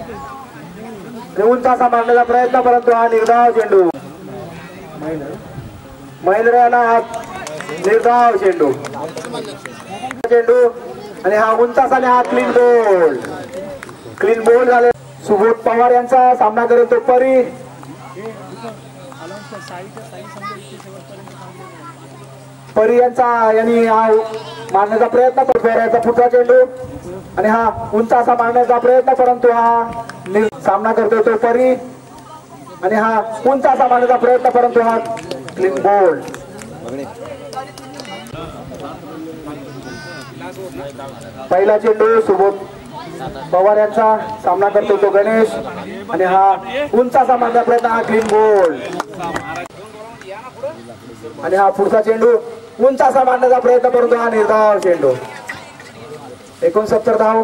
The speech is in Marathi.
आणि उंच मारण्याचा प्रयत्न परंतु हा निर्धाव चेंडू. महेंद्रला हा निर्धाव चेंडू. चेंडू आणि हा उंचास आणि हा क्लीन बोल्ड क्लीन बोल्ड झाले. सुबोध पवार यांचा सामना करेल तो परी. परी यांचा यांनी हा मारण्याचा प्रयत्न करतो पुढचा चेंडू. आणि हा उंच असा मारण्याचा प्रयत्न परंतु हा सामना करतोय तो परी. आणि हा उंच असा मारण्याचा प्रयत्न परंतु हा क्लीन बोल्ड पहिला चेंडू सुबोध पवार यांचा सामना करतो तो गणेश. आणि हा उंच असा मारण्याचा प्रयत्न हा क्लीन बोल्ड आणि हा पुढचा चेंडू उंच असा मारण्याचा प्रयत्न परंतु हा निर्धाव चेंडू एकोणसत्तर धाव.